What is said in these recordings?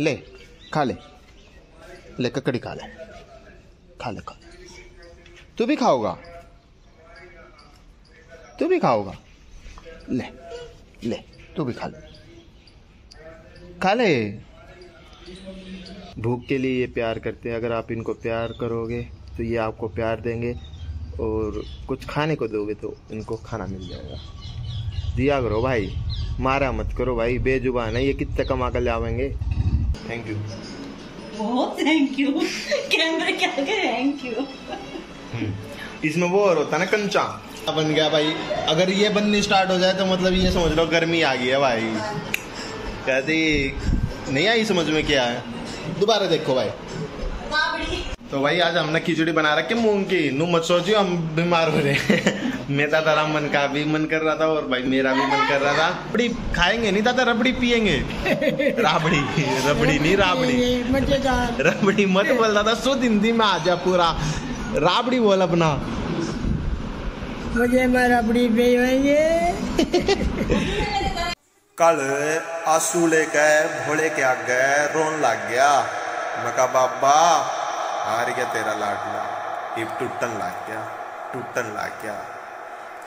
ले, खा ले। ले, ककड़ी खा ले। खा ले, खा तू भी खाओगा? तू भी खाओगा? ले ले, तू भी खा ले। खा ले। भूख के लिए ये प्यार करते हैं। अगर आप इनको प्यार करोगे तो ये आपको प्यार देंगे। और कुछ खाने को दोगे तो इनको खाना मिल जाएगा। दिया करो भाई। मारा मत करो भाई। बेजुबान है। ये कितने कमा कर लावेंगे? थैंक यू बहुत थैंक यू कैमरे क्या आगे थैंक यू इसमें वो और होता है ना कंचा। बन गया भाई। अगर ये बननी स्टार्ट हो जाए तो मतलब ये समझ लो गर्मी आ गई है भाई। कहती नहीं आई समझ में क्या है? दोबारा देखो भाई। तो भाई आज हमने खिचड़ी बना रखी मूंग की। नू मत सोचियो हम बीमार हो रहे हैं। मेरा तारा मन का भी मन कर रहा था और भाई मेरा भी मन कर रहा था। रबड़ी खाएँगे नहीं दादा रबड़ी पियेंगे। राबड़ी रबड़ी नहीं राबड़ी। रबड़ी मत बोल दादा शुद्ध हिंदी में आ जा पूरा। राबड़ी बोल अपना। मुझे रबड़ी कल आँसू लेके भोले के आगे रोन लग गया। मैं बाबा हार गया तेरा लाडला। हिप टूटन लग गया, टूटन लग गया।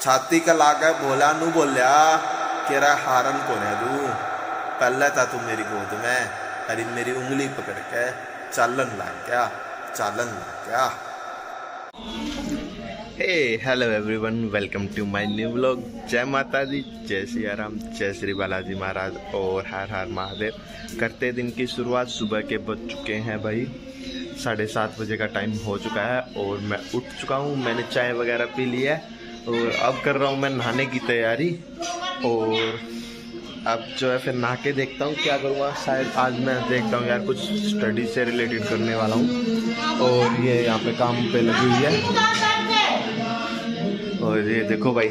छाती का लागे बोला, नू बोलिया कि रा हारन को है तू? पहले था तू मेरी गोद में, अरे मेरी उंगली पकड़ के चालन लग गया, चालन लग गया। Hey hello everyone welcome to my new vlog जय माता दी जय सिया राम, जय श्री बालाजी महाराज और हर हर महादेव। करते दिन की शुरुआत सुबह के बज चुके हैं भाई। साढ़े सात बजे का टाइम हो चुका है और मैं उठ चुका हूँ, मैंने चाय वगैरह पी ली है और अब कर रहा हूँ मैं नहाने की तैयारी और अब जो है फिर नहा के देखता हूँ क्या करूँगा। शायद आज मैं देखता हूँ यार, कुछ स्टडी से रिलेटेड करने वाला हूँ और ये यहाँ पे काम पे लगी हुई है। और ये देखो भाई,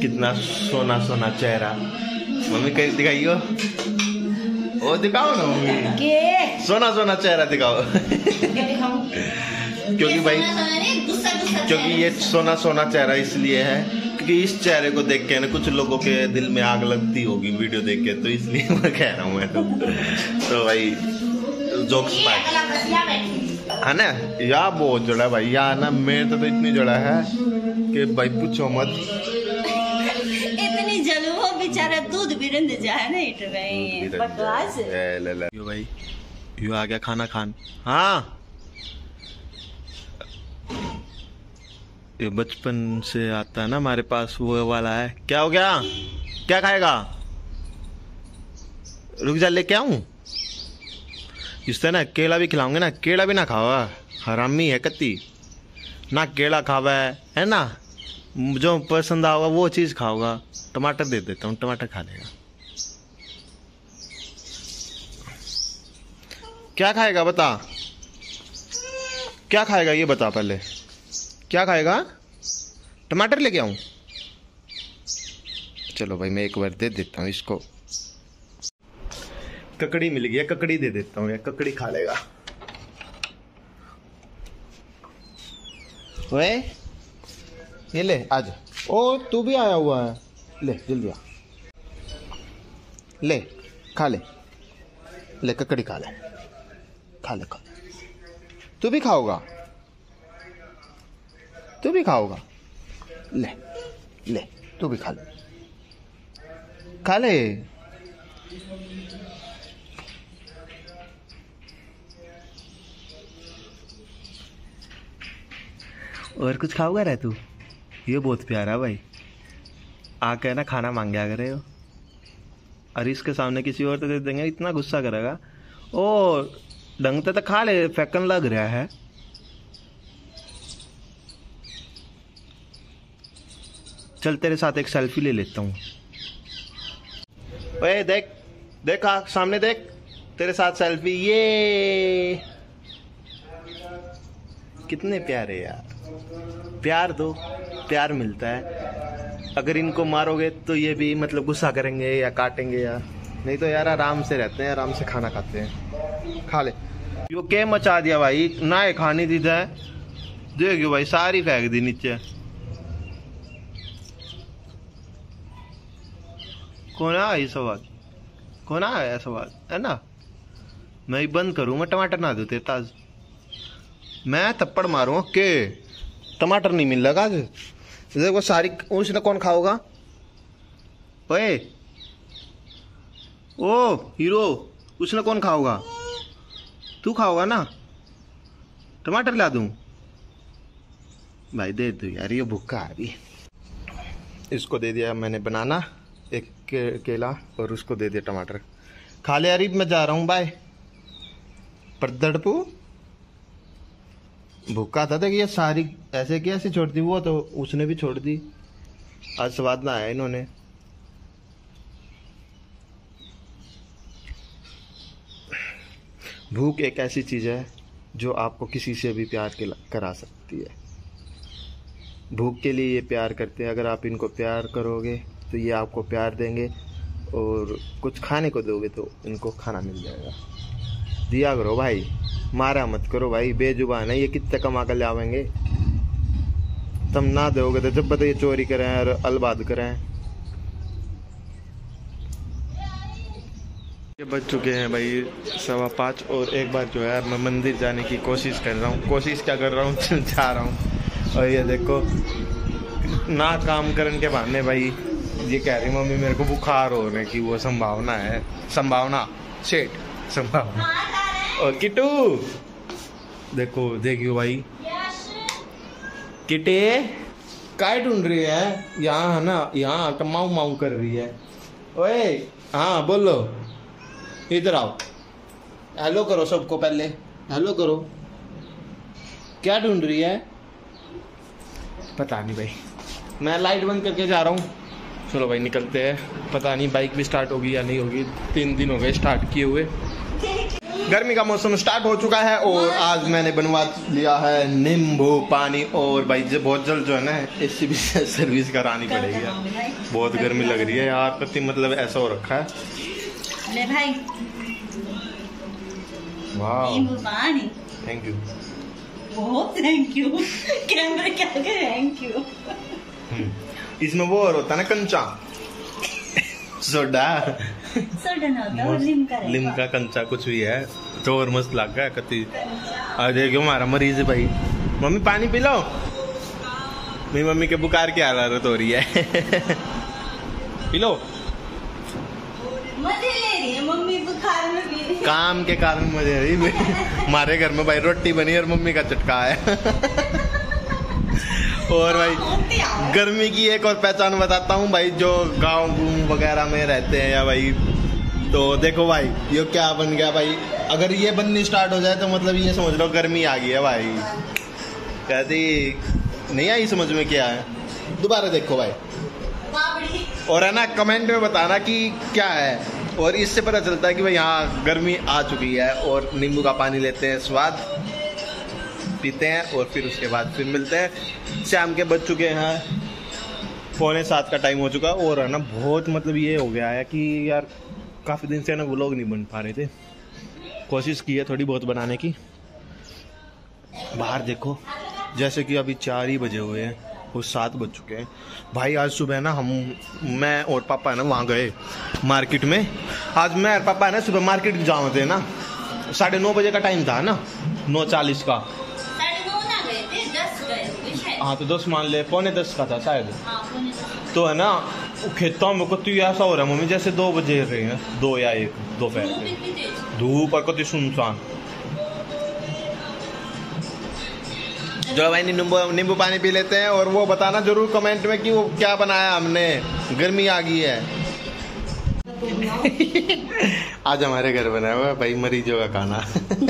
कितना सोना सोना चेहरा। मम्मी कहीं दिखाइयो? ओ, दिखाओ ना मम्मी। सोना सोना चेहरा दिखाओ। क्या क्योंकि भाई क्योंकि ये सोना सोना चेहरा इसलिए है क्योंकि इस चेहरे को देख के ना कुछ लोगों के दिल में आग लगती होगी वीडियो देख के तो इसलिए मैं कह रहा हूँ मैं तो। तो भाई जोक्स पार्ट है ना? या बहुत जड़ा भाई या ना मेरे तो, तो इतनी जड़ा है कि भाई पूछो मत। इतनी जल वो बेचारा दूध भी रंद जाए ना इट भाई। बकवास। ले, ले। भाई? यो आ गया खाना खान? हाँ। ये बचपन से आता है ना हमारे पास, वो वाला है। क्या हो गया? क्या खाएगा? रुक जा, लेके आऊँ? इससे ना, केला भी खिलाऊँगे ना। केला भी ना खावा हरामी है, कत्ती। ना केला खावा है है ना? जो पसंद आओगा, वो चीज़ खाओगा। टमाटर दे देता हूँ, टमाटर खा लेगा। क्या खाएगा बता? क्या खाएगा ये बता पहले। क्या खाएगा? टमाटर लेके आऊँ। चलो भाई, मैं एक बार दे देता हूँ इसको। ककड़ी मिल गई ककड़ी दे देता हूँ, या ककड़ी खा लेगा। वे ये ले, आज। ओ, तू भी आया हुआ है। ले, जल्दी आ। ले, खा ले। ले, ककड़ी खा ले। खा ले, खा तू भी खाओगा? तू भी खाओगा? ले ले, तू भी खा ले। खा ले। और कुछ खाओगा रह तू? ये बहुत प्यारा भाई। आके ना खाना मांग गया करे हो। और इसके सामने किसी और तो दे देंगे, इतना गुस्सा करेगा। ओ से तो खा ले फेंकन लग रहा है। चल तेरे साथ एक सेल्फी ले लेता हूँ। ओए देख देख आ, सामने देख तेरे साथ सेल्फी ये। कितने प्यारे यार। प्यार दो प्यार मिलता है। अगर इनको मारोगे तो ये भी मतलब गुस्सा करेंगे या काटेंगे या। नहीं तो यार आराम से रहते हैं आराम से खाना खाते हैं। खा ले। यो के मचा दिया भाई? ना खानी दी है देखियो भाई, सारी फेंक दी नीचे। कौन आई सवाल कौन आया सवाल है ना? मैं बंद करूँ, मैं टमाटर ना दूँ तेरे ताज। मैं थप्पड़ मारूँ के टमाटर नहीं मिल लगा देखो, सारी उसने कौन खाओगा? ओए। ओ, हीरो, उसने कौन खाओगा तू खाओगा ना? टमाटर ला दूँ? भाई दे दो यार ये भूखा है अभी। इसको दे दिया मैंने बनाना एक के, केला और उसको दे दिया टमाटर। खा ले यार मैं जा रहा हूँ बाय पर दड़पू भूखा था, कि ये सारी ऐसे क्या ऐसे छोड़ दी वो तो उसने भी छोड़ दी। आज स्वाद ना आया इन्होंने। भूख एक ऐसी चीज़ है जो आपको किसी से भी प्यार करा सकती है। भूख के लिए ये प्यार करते हैं। अगर आप इनको प्यार करोगे तो ये आपको प्यार देंगे और कुछ खाने को दोगे तो इनको खाना मिल जाएगा। दिया करो भाई। मारा मत करो भाई। बेजुबान है। ये कितने कमा कर लावेंगे? तुम ना दोगे तो जब बताइए चोरी करें और अलबाद करें। ये बज चुके हैं भाई, सवा पाँच और एक बार जो है मैं मंदिर जाने की कोशिश कर रहा हूँ। कोशिश क्या कर रहा हूँ? जा रहा हूँ। और ये देखो, ना काम करने के बहाने भाई, ये कह रही मम्मी, मेरे को बुखार हो होने की वो संभावना है। संभावना? सेठ संभावना। और किटू? देखो, देखियो भाई। किटे, काय ढूंढ रही है? यहाँ है ना, यहाँ माऊ माऊ कर रही है। ओए हाँ बोलो। इधर आओ। हेलो करो सबको पहले। हेलो करो। क्या ढूंढ रही है? पता नहीं भाई। मैं लाइट बंद करके जा रहा हूँ। चलो भाई निकलते हैं। पता नहीं बाइक भी स्टार्ट होगी या नहीं होगी। तीन दिन हो गए स्टार्ट किए हुए। गर्मी का मौसम स्टार्ट हो चुका है और आज मैंने बनवा लिया है नींबू पानी। और भाई जब बहुत जल्द जो है ना ए सी भी सर्विस करानी पड़ेगी यार। बहुत गर्मी लग रही है यार। पति मतलब ऐसा हो रखा है। ले भाई। वाह नींबू पानी। थैंक यू बहुत थैंक यू कैमरे क्या थैंक यू इसमें वो और होता है ना कंचा। सोडा सोडा ना होता वो लिमका लिमका कंचा कुछ भी है। तो और मस्त लग गया कति। आ देखो हमारा मरीज़ है भाई। मम्मी पानी पी लो। मेरी मम्मी के बुखार की हालत हो रही है। P low. मज़े ले रही है मम्मी बुखार में रही काम के कारण मज़े रही हमारे घर में भाई रोटी बनी और मम्मी का चटका है। और भाई गर्मी की एक और पहचान बताता हूँ भाई जो गाँव गुम वगैरह में रहते हैं या भाई तो देखो भाई ये क्या बन गया भाई? अगर ये बननी स्टार्ट हो जाए तो मतलब ये समझ लो गर्मी आ गई है भाई। कहती नहीं आई समझ में क्या है? दोबारा देखो भाई। और है ना कमेंट में बताना कि क्या है? और इससे पता चलता है कि भाई यहाँ गर्मी आ चुकी है और नींबू का पानी लेते हैं स्वाद, पीते हैं और फिर उसके बाद फिर मिलते हैं। शाम के बज चुके हैं। पौने सात का टाइम हो चुका और है ना, बहुत मतलब ये हो गया है कि यार काफ़ी दिन से ना वो लोग नहीं बन पा रहे थे। कोशिश की है थोड़ी बहुत बनाने की। बाहर देखो, जैसे कि अभी चार ही बजे हुए हैं। और सात बज चुके हैं। भाई आज सुबह ना हम मैं और पापा है ना वहाँ गए मार्केट में। आज मैं और पापा है ना सुबह मार्केट जाओ थे ना। साढ़े नौ बजे का टाइम था ना नौ चालीस का। हाँ तो दस मान ले पौने दस का था शायद। हाँ। तो है ना खेतों में कति ऐसा हो रहा है मम्मी जैसे दो बजे रहे हैं दो या एक दोपहर धूप के। धूप और कति सुनसान। जो भाई नींबू नींबू पानी पी लेते हैं और वो बताना ज़रूर कमेंट में कि वो क्या बनाया हमने। गर्मी आ गई है। आज हमारे घर बनाया हुआ भाई मरीजों का खाना।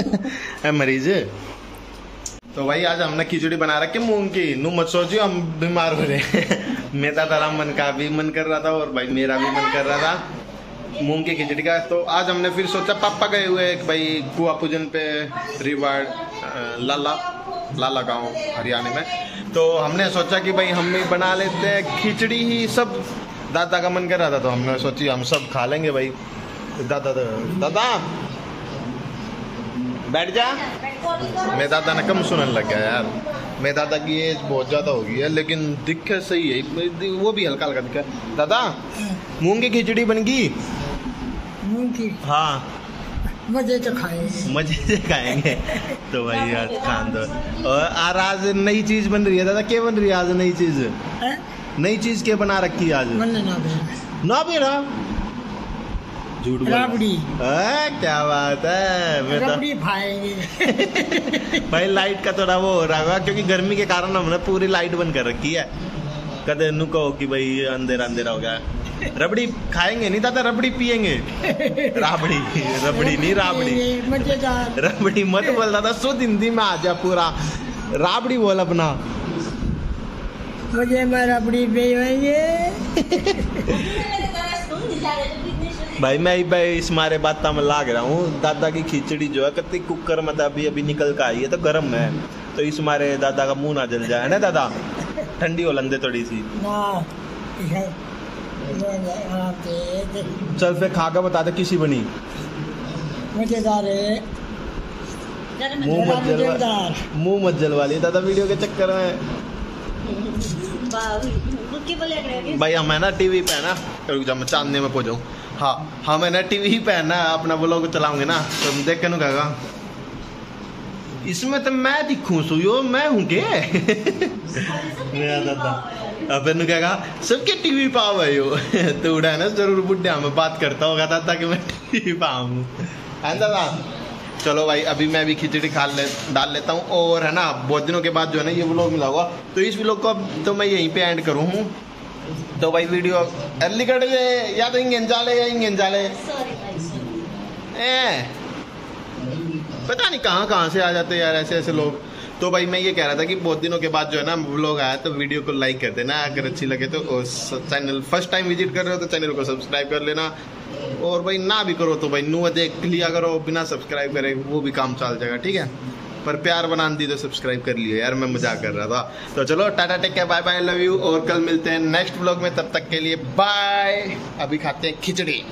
है मरीज़? तो भाई आज हमने खिचड़ी बना रखी मूंग की। नू मत सोचियो हम बीमार हो रहे हैं। मेरा तारा मन का भी मन कर रहा था और भाई मेरा भी मन कर रहा था मूंग की खिचड़ी का। तो आज हमने फिर सोचा पापा गए हुए एक भाई कुआ पूजन पे रिवार्ड लाला। लाला गाँव हरियाणा में। तो हमने सोचा कि भाई हम भी बना लेते हैं खिचड़ी ही सब। दादा का मन कर रहा था तो हमने सोची हम सब खा लेंगे भाई। दादा दादा बैठ जा। मेरे दादा ने कम सुनने लग गया यार। मेरे दादा की एज बहुत ज़्यादा हो गई है लेकिन दिखे सही है। वो भी हल्का हल्का दिखा दादा मूंग की खिचड़ी बन गई? मूंग की। हाँ। मज़े तो खाए मज़े से खाएँगे। तो भाई यार खान दो और और आज नई चीज़ बन रही है दादा क्या बन रही है आज नई चीज़? नई चीज़ क्या बना रखी है आज? ना बेरा झूठ राबड़ी। हैं, क्या बात है तो रबड़ी खाएँगे। भाई लाइट का थोड़ा वो हो रहा होगा क्योंकि गर्मी के कारण हमने पूरी लाइट बंद कर रखी है। कदे नु कहो कि भाई अंधेरा अंधेरा हो गया। रबड़ी खाएँगे नहीं दादा रबड़ी पियेंगे राबड़ी रबड़ी नहीं राबड़ी। रबड़ी मत बोल दादा शुद्ध हिंदी में आ जा पूरा। राबड़ी बोल अपना। मुझे मैं रबड़ी पियोगे भाई मैं भाई इस मारे बात में लाग रहा हूँ। दादा की खिचड़ी जो है कति कुकर में अभी अभी निकल कर आई है तो गर्म है। तो इस मारे दादा का मुँह ना जल जाए ना दादा? ठंडी हो लंदे थोड़ी सी। ना से चल फिर खा बता दे किसी बनी मज़ेदार मुँह मत जलवा मुँह मत जलवा लिए दादा वीडियो के चक्कर में। भाई हम है ना टीवी पे है ना। रुक जा मैं चांदने में पहुंचाऊँ हाँ हम है ना टीवी पे है ना अपना ब्लॉग चलाऊँगे ना तो देख के नु कहेगा इसमें तो मैं दिखूं सुयो मैं हूँ के मेरा दादा। अब नु कहेगा सबके टीवी पे भाई हो तो उड़ा ना ज़रूर बुढ़िया में बात करता होगा दादा कि मैं टीवी पे आऊँ। है दादा? चलो भाई अभी मैं भी खिचड़ी खा ले डाल लेता हूँ और है ना बहुत दिनों के बाद जो है ना ये व्लॉग मिला हुआ तो इस व्लॉग को अब तो मैं यहीं पे एंड करूँ हूँ। तो भाई वीडियो अर्ली कर ले या तो इंगेन जाले या इंगेन जाले ए पता नहीं कहाँ कहाँ से आ जाते यार ऐसे ऐसे लोग। तो भाई मैं ये कह रहा था कि बहुत दिनों के बाद जो है ना व्लॉग आया तो वीडियो को लाइक कर देना, अगर अच्छी लगे तो चैनल फ़र्स्ट टाइम विज़िट कर रहे हो तो चैनल को सब्सक्राइब कर लेना। और भाई ना भी करो तो भाई नुआ देख लिया करो, बिना सब्सक्राइब करे वो भी काम चल जाएगा, ठीक है? पर प्यार बना दी तो सब्सक्राइब कर लियो यार, मैं मज़ाक कर रहा था। तो चलो, tata take bye bye love you और कल मिलते हैं नेक्स्ट ब्लॉग में, तब तक के लिए बाय अभी खाते हैं खिचड़ी।